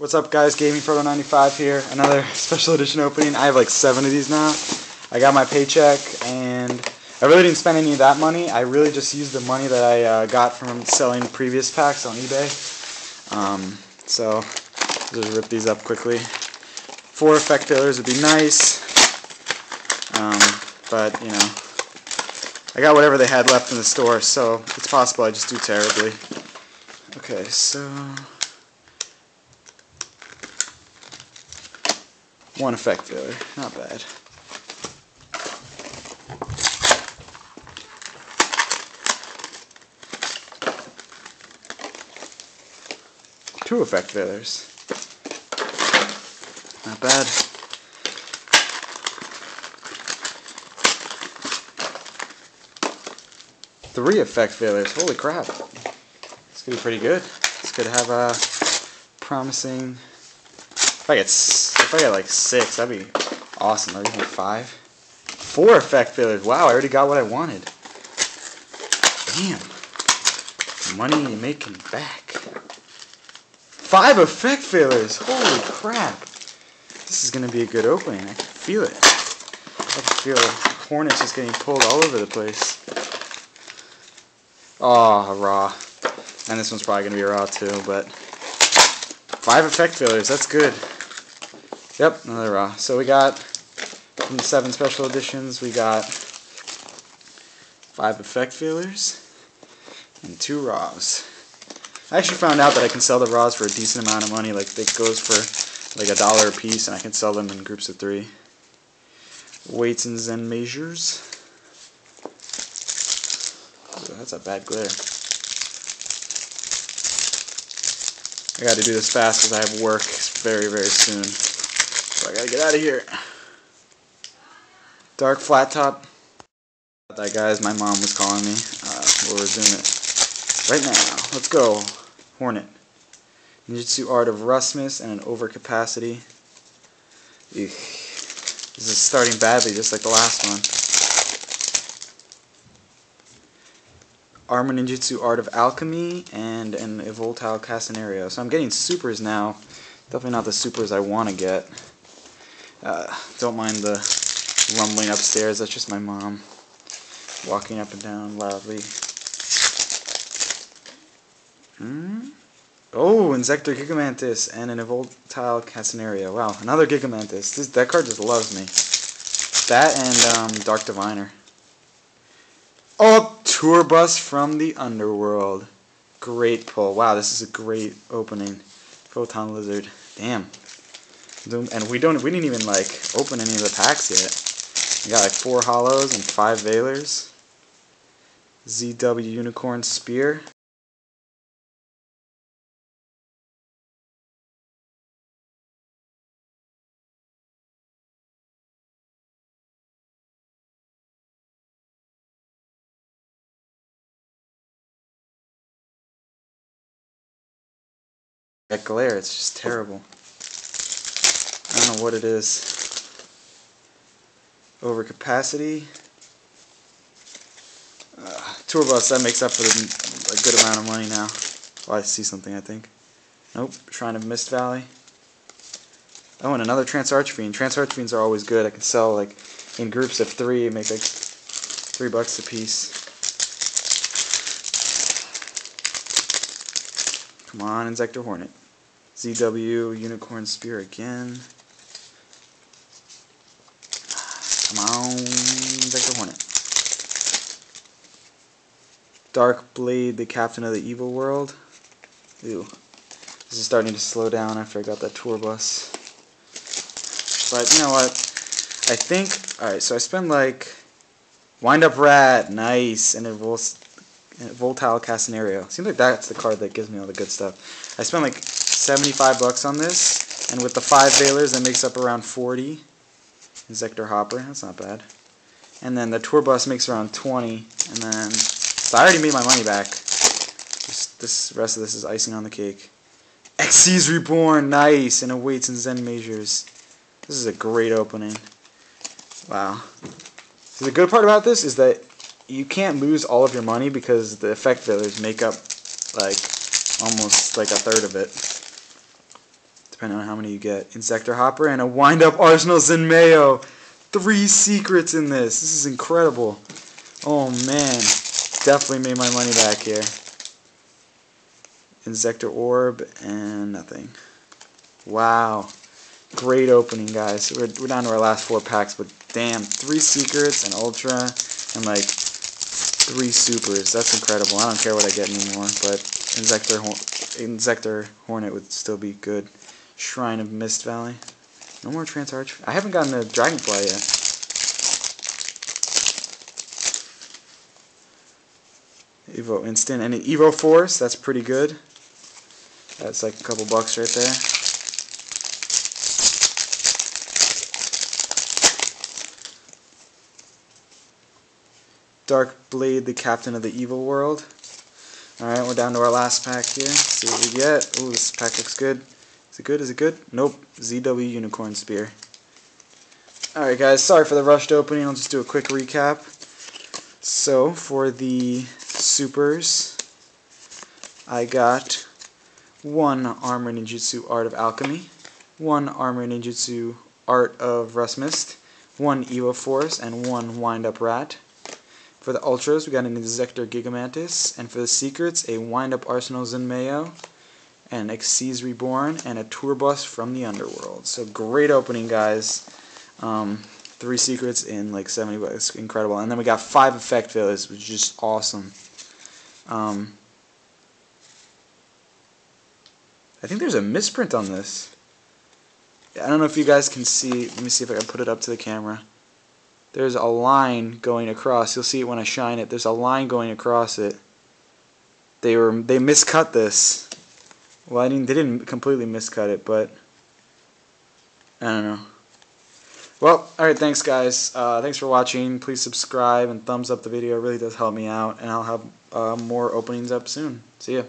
What's up guys, Gaming Frodo 95 here. Another special edition opening. I have like seven of these now. I got my paycheck and I really didn't spend any of that money. I really just used the money that I uh, got from selling previous packs on eBay. Um, so, just rip these up quickly. Four Effect Veilers would be nice. Um, but, you know, I got whatever they had left in the store, so it's possible I just do terribly. Okay, so... One Effect Veiler. Not bad. Two Effect Veilers. Not bad. Three Effect Veilers. Holy crap. It's going to be pretty good. It's going to have a promising... If I get if I get like six, that'd be awesome. Or even five. Four Effect Veilers. Wow, I already got what I wanted. Damn. Money making back. Five Effect Veilers. Holy crap. This is going to be a good opening. I can feel it. I can feel Hornets just getting pulled all over the place. Oh, raw. And this one's probably going to be raw too, but five Effect Veilers. That's good. Yep, another raw. So we got from the seven special editions, we got five Effect Veilers and two raws. I actually found out that I can sell the raws for a decent amount of money. Like it goes for like a dollar a piece, and I can sell them in groups of three. Weights and Zen measures. Ooh, that's a bad glare. I got to do this fast because I have work very, very soon. So I gotta get out of here. Dark flat top. That guys, my mom was calling me. Uh, we'll resume it right now. Let's go. Hornet. Ninjutsu Art of Rust Mist and an overcapacity. Eek. This is starting badly, just like the last one. Armor Ninjutsu Art of Alchemy and an Evoltile Casinerio. So I'm getting supers now. Definitely not the supers I want to get. Uh, don't mind the rumbling upstairs. That's just my mom walking up and down loudly. Hmm? Oh, Inzektor Gigamantis and an Evoltile Casinerio. Wow, another Gigamantis. This, that card just loves me. That and um, Dark Diviner. Oh, Tour Bus from the Underworld. Great pull. Wow, this is a great opening. Photon Lizard. Damn. And we don't we didn't even like open any of the packs yet. We got like four hollows and five veilers. ZW Unicorn Spear. That glare, it's just terrible. I don't know what it is. Overcapacity. Uh, tour bus, that makes up for the, a good amount of money now. Oh, I see something, I think. Nope, Shrine of Mist Valley. Oh, and another Trance Archfiend. Trance Archfiends are always good. I can sell, like, in groups of three, make, like, three bucks a piece. Come on, Inzektor Hornet. ZW Unicorn Spear again. Come on, Inzektor Hornet. Dark Blade, the Captain of the Evil World. Ew. This is starting to slow down after I got that tour bus. But you know what? I think, alright, so I spend like Wind Up Rat, nice, and a Vol Voltile. Seems like that's the card that gives me all the good stuff. I spent like 75 bucks on this, and with the five veilers, that makes up around 40. Inzektor Hopper, that's not bad. And then the tour bus makes around 20, and then, so I already made my money back. Just, this rest of this is icing on the cake. Xyz Reborn, nice, and awaits in Zen Measures. This is a great opening. Wow. So the good part about this is that you can't lose all of your money because the Effect Veilers make up like almost like a third of it depending on how many you get. Inzektor Hopper and a Wind Up Arsenal Zenmaioh. Three secrets in this. This is incredible. Oh man, definitely made my money back here. Inzektor Orb and nothing. Wow. Great opening, guys. We're, we're down to our last four packs, but damn, three secrets, and ultra, and like three supers. That's incredible. I don't care what I get anymore, but Insector, Inzektor Hornet would still be good. Shrine of Mist Valley. No more Trance Arch. I haven't gotten a Dragonfly yet. Evo Instant and an Evo Force. That's pretty good. That's like a couple bucks right there. Dark Blade, the captain of the evil world. Alright, we're down to our last pack here. See what we get. Ooh, this pack looks good. Is it good? Is it good? Nope. ZW Unicorn Spear. Alright guys, sorry for the rushed opening. I'll just do a quick recap. So, for the supers, I got one Armor Ninjutsu Art of Alchemy, one Armor Ninjutsu Art of Rustmist, one Evo Force, and one Wind Up Rat. For the Ultras, we got an Inzektor Gigamantis, and for the Secrets, a Wind Up Arsenal Zenmaioh, and Xyz Reborn, and a Tour Bus from the Underworld. So great opening, guys. Um, three secrets in like 70 bucks. Incredible. And then we got five Effect Veilers, which is just awesome. Um, I think there's a misprint on this. I don't know if you guys can see. Let me see if I can put it up to the camera there's a line going across. You'll see it when I shine it. There's a line going across it. They were they miscut this. Well, I didn't. They didn't completely miscut it, but I don't know. Well, alright, thanks guys. Uh, thanks for watching. Please subscribe and thumbs up the video. It really does help me out. And I'll have uh, more openings up soon. See ya.